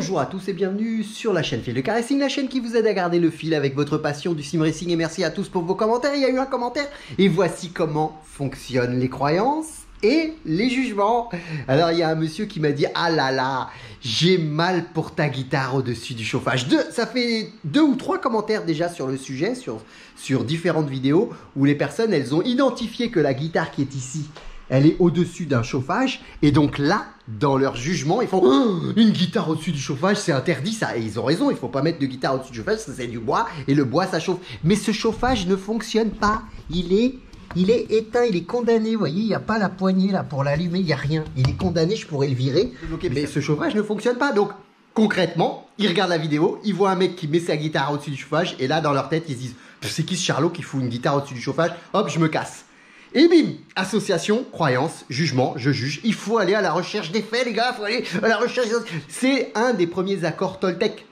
Bonjour à tous et bienvenue sur la chaîne Fil de Caressing, la chaîne qui vous aide à garder le fil avec votre passion du sim racing et merci à tous pour vos commentaires. Il y a eu un commentaire et voici comment fonctionnent les croyances et les jugements. Alors il y a un monsieur qui m'a dit ah là là, j'ai mal pour ta guitare au-dessus du chauffage. Deux, ça fait deux ou trois commentaires déjà sur le sujet, sur, sur différentes vidéos où les personnes elles ont identifié que la guitare qui est ici elle est au-dessus d'un chauffage. Et donc là, dans leur jugement, ils font oh, une guitare au-dessus du chauffage, c'est interdit ça. Et ils ont raison, il faut pas mettre de guitare au-dessus du chauffage, c'est du bois et le bois ça chauffe. Mais ce chauffage ne fonctionne pas. Il est il est éteint, il est condamné, vous voyez, il n'y a pas la poignée là pour l'allumer, il n'y a rien. Il est condamné, je pourrais le virer. mais ce chauffage ne fonctionne pas. Donc concrètement, ils regardent la vidéo, ils voient un mec qui met sa guitare au-dessus du chauffage, et là dans leur tête, ils se disent c'est qui ce Charlot qui fout une guitare au-dessus du chauffage? Hop, je me casse. Et bim, association, croyance, jugement, je juge. Il faut aller à la recherche des faits, les gars. Il faut aller à la recherche. C'est un des premiers accords Toltec.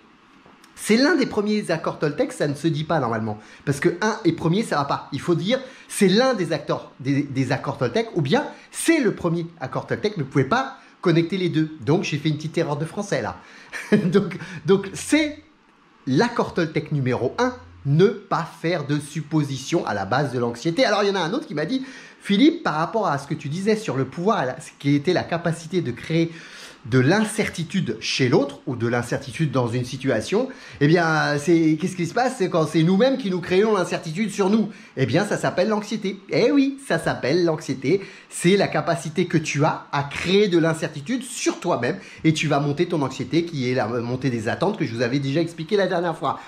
C'est l'un des premiers accords Toltec, ça ne se dit pas normalement. Parce que un et premier, ça va pas. Il faut dire, c'est l'un des, des, accords Toltec, ou bien c'est le premier accord Toltec, mais vous pouvez pas connecter les deux. Donc j'ai fait une petite erreur de français là. donc donc c'est l'accord Toltec numéro 1 ne pas faire de suppositions à la base de l'anxiété. Alors il y en a un autre qui m'a dit, Philippe, par rapport à ce que tu disais sur le pouvoir, ce qui était la capacité de créer de l'incertitude chez l'autre ou de l'incertitude dans une situation, eh bien, c'est qu'est-ce qui se passe? C'est quand c'est nous-mêmes qui nous créons l'incertitude sur nous. Eh bien, ça s'appelle l'anxiété. Eh oui, ça s'appelle l'anxiété. C'est la capacité que tu as à créer de l'incertitude sur toi-même et tu vas monter ton anxiété qui est la montée des attentes que je vous avais déjà expliqué la dernière fois.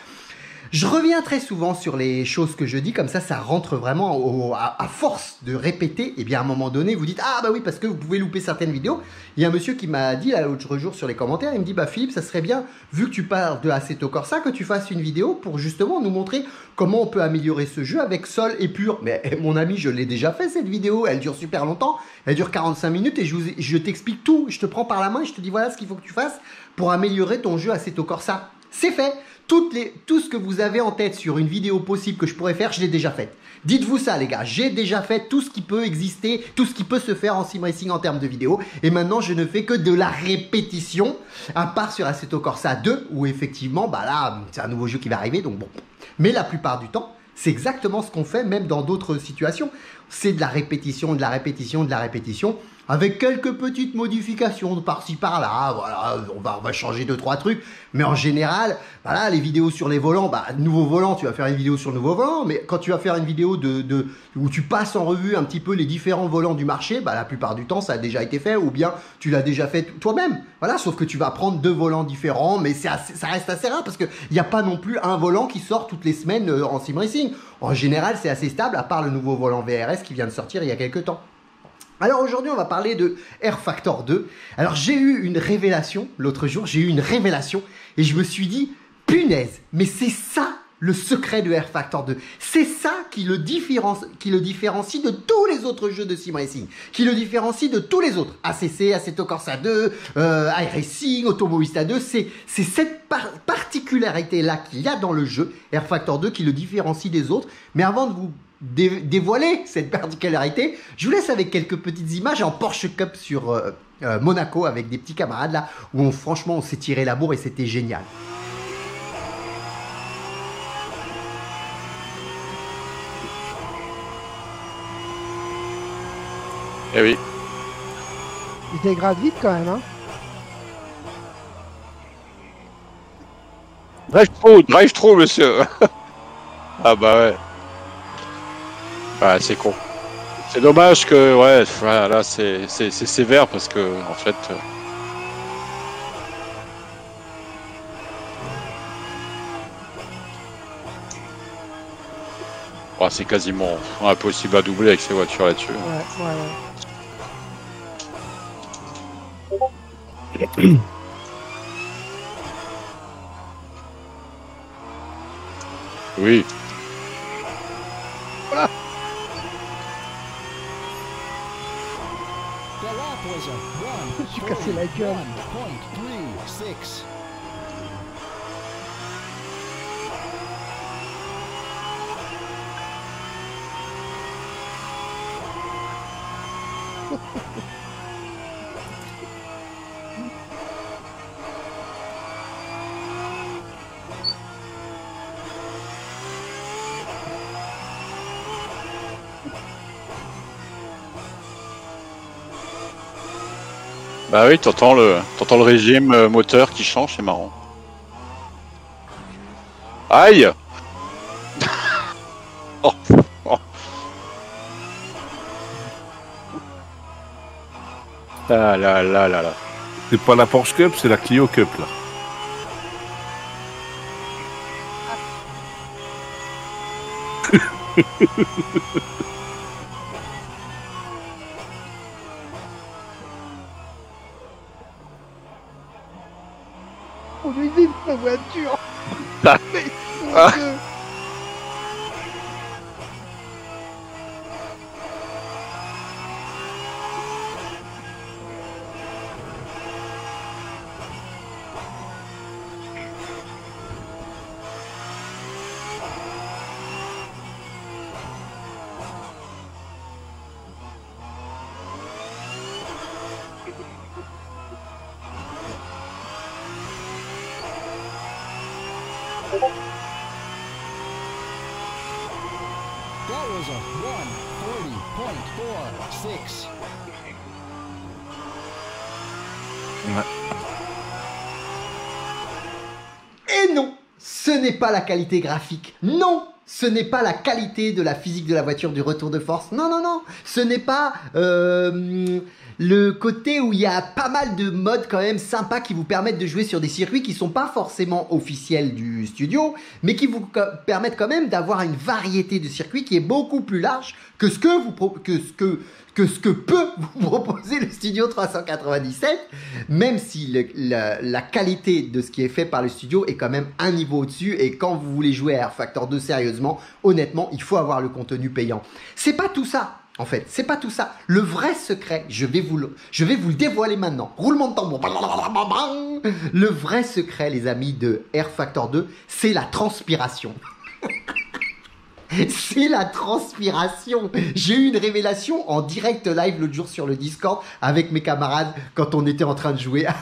Je reviens très souvent sur les choses que je dis, comme ça, ça rentre vraiment à, force de répéter. Et bien, à un moment donné, vous dites Ah, bah oui, parce que vous pouvez louper certaines vidéos. Il y a un monsieur qui m'a dit l'autre jour sur les commentaires il me dit Bah, Philippe, ça serait bien, vu que tu parles de Assetto Corsa, que tu fasses une vidéo pour justement nous montrer comment on peut améliorer ce jeu avec sol et pur. Mais eh, mon ami, je l'ai déjà fait cette vidéo, elle dure super longtemps, elle dure 45 minutes et je, je t'explique tout. Je te prends par la main et je te dis Voilà ce qu'il faut que tu fasses pour améliorer ton jeu Assetto Corsa. C'est fait tout ce que vous avez en tête sur une vidéo possible que je pourrais faire, je l'ai déjà faite. Dites-vous ça, les gars. J'ai déjà fait tout ce qui peut exister, tout ce qui peut se faire en sim racing en termes de vidéo. Et maintenant, je ne fais que de la répétition, à part sur Assetto Corsa 2, où effectivement, bah là, c'est un nouveau jeu qui va arriver, donc bon. Mais la plupart du temps, c'est exactement ce qu'on fait même dans d'autres situations. C'est de la répétition, de la répétition, de la répétition avec quelques petites modifications par-ci par-là. Voilà, on va, changer deux trois trucs, mais en général, voilà, les vidéos sur les volants, bah nouveau volant, tu vas faire une vidéo sur le nouveau volant, mais quand tu vas faire une vidéo de, de où tu passes en revue un petit peu les différents volants du marché, bah la plupart du temps ça a déjà été fait, ou bien tu l'as déjà fait toi-même. Voilà, sauf que tu vas prendre deux volants différents, mais ça reste assez rare parce que il n'y a pas non plus un volant qui sort toutes les semaines euh, en sim racing. En général, c'est assez stable, à part le nouveau volant VRS qui vient de sortir il y a quelques temps. Alors aujourd'hui, on va parler de Air Factor 2. Alors j'ai eu une révélation l'autre jour, j'ai eu une révélation et je me suis dit, punaise, mais c'est ça le secret de Air Factor 2. C'est ça qui le, différencie, de tous les autres jeux de sim racing, qui le différencie de tous les autres. ACC, Assetto Corsa 2, euh, iRacing, Automobilista 2, c'est, cette particularité-là qu'il y a dans le jeu, Air Factor 2, qui le différencie des autres. Mais avant de vous dévoiler cette particularité, je vous laisse avec quelques petites images en Porsche Cup sur euh, euh, Monaco avec des petits camarades là, où franchement on s'est tiré la bourre et c'était génial. Eh oui. Il dégrade vite quand même, hein Drive trop, drive trop, monsieur. ah bah ouais. Ouais, c'est con. C'est dommage que, ouais, là, c'est sévère parce que, en fait. Euh, c'est quasiment impossible à doubler avec ces voitures là-dessus. Ouais, ouais, ouais. Oui. Je suis cassé la gueule. Bah oui, t'entends le, t'entends le régime euh, moteur qui change, c'est marrant. Aïe oh, oh. Ah là là là là. C'est pas la Porsche Cup, c'est la Clio Cup là. ma voiture. Ah. Mais, Ah. That was a 140.46. Et non, ce n'est pas la qualité graphique. Non, ce n'est pas la qualité de la physique de la voiture du retour de force. Non, non, non. Ce n'est pas euh, le côté où il y a pas mal de modes quand même sympas qui vous permettent de jouer sur des circuits qui sont pas forcément officiels du studio, mais qui vous permettent quand même d'avoir une variété de circuits qui est beaucoup plus large que ce que vous que ce que que ce que peut vous proposer le Studio 397, même si la, la qualité de ce qui est fait par le studio est quand même un niveau au-dessus. Et quand vous voulez jouer à R Factor 2 sérieusement, honnêtement, il faut avoir le contenu payant. C'est pas tout ça. En fait, c'est pas tout ça. Le vrai secret, je vais vous le, je vais vous le dévoiler maintenant. Roulement de tambour. Le vrai secret, les amis de R Factor 2, c'est la transpiration. C'est la transpiration. J'ai eu une révélation en direct live l'autre jour sur le Discord avec mes camarades quand on était en train de jouer à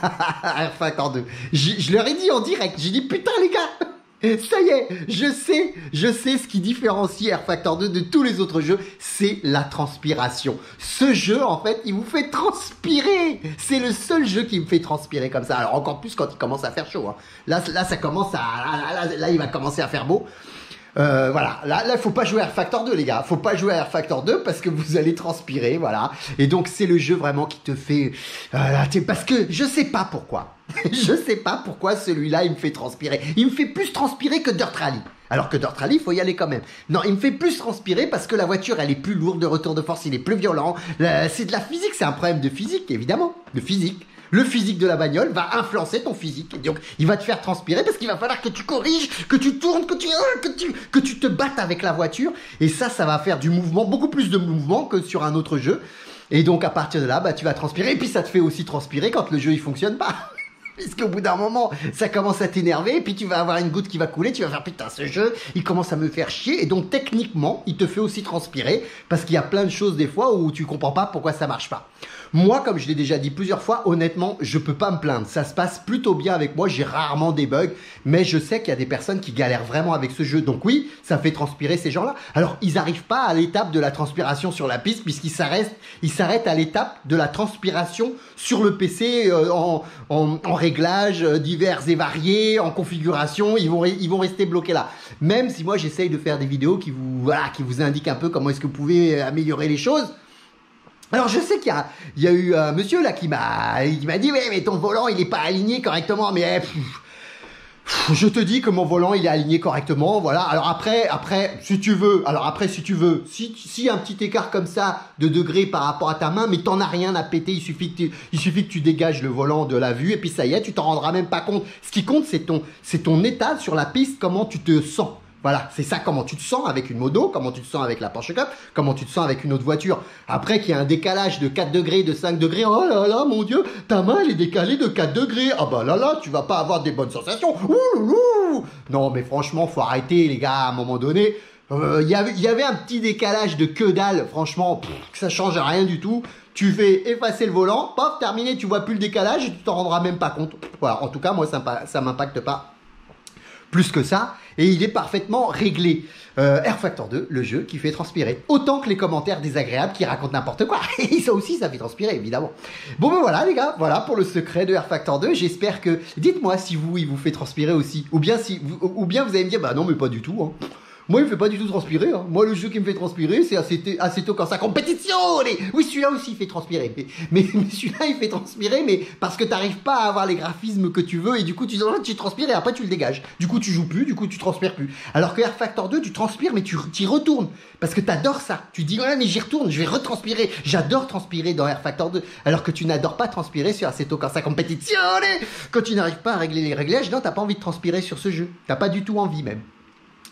R Factor 2. J'ai- Je leur ai dit en direct, j'ai dit putain les gars, ça y est, je sais, je sais ce qui différencie R Factor 2 de tous les autres jeux, c'est la transpiration. Ce jeu, en fait, il vous fait transpirer. C'est le seul jeu qui me fait transpirer comme ça. Alors encore plus quand il commence à faire chaud. hein. Là, là, ça commence à, là, il va commencer à faire beau. Euh, voilà, là, là, faut pas jouer à Factor 2, les gars. Faut pas jouer à Factor 2 parce que vous allez transpirer, voilà. Et donc, c'est le jeu vraiment qui te fait, t'es- parce que je sais pas pourquoi. je sais pas pourquoi celui-là, il me fait transpirer. Il me fait plus transpirer que Dirt Rally. Alors que Dirt Rally, il faut y aller quand même. Non, il me fait plus transpirer parce que la voiture, elle est plus lourde de retour de force, il est plus violent. C'est de la physique, c'est un problème de physique, évidemment. De physique. Le physique de la bagnole va influencer ton physique. Et donc, il va te faire transpirer parce qu'il va falloir que tu corriges, que tu tournes, que tu, euh, que tu, que tu te battes avec la voiture. Et ça, ça va faire du mouvement, beaucoup plus de mouvement que sur un autre jeu. Et donc, à partir de là, bah, tu vas transpirer. Et puis, ça te fait aussi transpirer quand le jeu, il fonctionne pas. Puisqu'au bout d'un moment, ça commence à t'énerver, puis tu vas avoir une goutte qui va couler, tu vas faire putain, ce jeu, il commence à me faire chier, et donc techniquement, il te fait aussi transpirer, parce qu'il y a plein de choses des fois où tu comprends pas pourquoi ça marche pas. Moi, comme je l'ai déjà dit plusieurs fois, honnêtement, je peux pas me plaindre. Ça se passe plutôt bien avec moi, j'ai rarement des bugs, mais je sais qu'il y a des personnes qui galèrent vraiment avec ce jeu. Donc oui, ça fait transpirer ces gens-là. Alors, ils arrivent pas à l'étape de la transpiration sur la piste, puisqu'ils s'arrêtent, ils s'arrêtent à l'étape de la transpiration sur le PC euh, en, en, en réglages euh, divers et variés, en configuration. Ils vont, rester bloqués là. Même si moi, j'essaye de faire des vidéos qui vous, voilà, qui vous indiquent un peu comment est-ce que vous pouvez améliorer les choses. Alors je sais qu'il y a, eu un monsieur là qui m'a, dit ouais mais ton volant il est pas aligné correctement mais pff, je te dis que mon volant il est aligné correctement voilà. Alors après après si tu veux alors après si tu veux si si un petit écart comme ça de degré par rapport à ta main mais t'en as rien à péter il suffit que tu, il suffit que tu dégages le volant de la vue et puis ça y est tu t'en rendras même pas compte. Ce qui compte c'est ton c'est ton état sur la piste comment tu te sens voilà, c'est ça comment tu te sens avec une moto, comment tu te sens avec la Porsche Cup, comment tu te sens avec une autre voiture. Après qu'il y a un décalage de 4 degrés, de 5 degrés, oh là là, mon Dieu, ta main elle est décalée de 4 degrés. Ah bah là là, tu vas pas avoir des bonnes sensations. Ouh. Non mais franchement, faut arrêter les gars, à un moment donné. Euh, Il y avait- y avait un petit décalage de que dalle, franchement, pff, ça change rien du tout. Tu fais effacer le volant, paf, terminé, tu vois plus le décalage et tu t'en rendras même pas compte. Voilà, en tout cas, moi ça, ça m'impacte pas plus que ça, et il est parfaitement réglé. Euh, Air Factor 2, le jeu qui fait transpirer. Autant que les commentaires désagréables qui racontent n'importe quoi. Et ça aussi, ça fait transpirer, évidemment. Bon ben voilà les gars, voilà pour le secret de Air Factor 2. J'espère que... Dites-moi si vous, il vous fait transpirer aussi. Ou bien, si, ou bien vous allez me dire, bah non mais pas du tout. Hein. Moi, il me fait pas du tout transpirer. hein. Moi, le jeu qui me fait transpirer, c'est Aceto, Aceto Corsa Competizione. Oui, celui-là aussi, il fait transpirer. Mais, celui-là, il fait transpirer, mais parce que t'arrives pas à avoir les graphismes que tu veux, et du coup, tu, tu transpires et après, tu le dégages. Du coup, tu joues plus, du coup, tu transpires plus. Alors que Air Factor 2, tu transpires, mais tu y retournes. Parce que t'adores ça. Tu dis, ouais, mais j'y retourne, je vais retranspirer. J'adore transpirer dans Air Factor 2. Alors que tu n'adores pas transpirer sur Aceto Corsa Competizione. Quand tu n'arrives pas à régler les réglages, non, t'as pas envie de transpirer sur ce jeu. T'as pas du tout envie, même.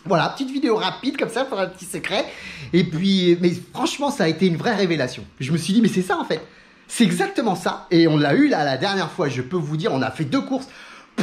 Voilà, petite vidéo rapide comme ça pour un petit secret. Et puis, mais franchement, ça a été une vraie révélation. Je me suis dit, mais c'est ça en fait. C'est exactement ça. Et on l'a eu là la dernière fois. Je peux vous dire, on a fait deux courses.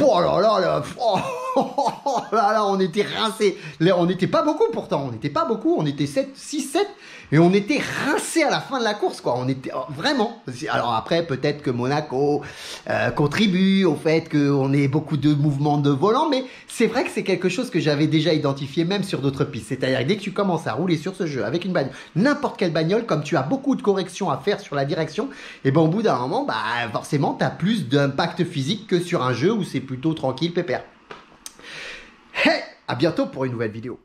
Oh là là là, oh là là, on était rincés. Là, on n'était pas beaucoup pourtant. On n'était pas beaucoup. On était 7, 6, 7. Et on était rincés à la fin de la course, quoi. On était oh, vraiment. Alors après, peut-être que Monaco euh, contribue au fait qu'on ait beaucoup de mouvements de volant, mais c'est vrai que c'est quelque chose que j'avais déjà identifié même sur d'autres pistes. C'est-à-dire dès que tu commences à rouler sur ce jeu avec une bagnole, n'importe quelle bagnole, comme tu as beaucoup de corrections à faire sur la direction, et ben au bout d'un moment, bah forcément, tu as plus d'impact physique que sur un jeu où c'est plutôt tranquille, pépère. Hey, à bientôt pour une nouvelle vidéo.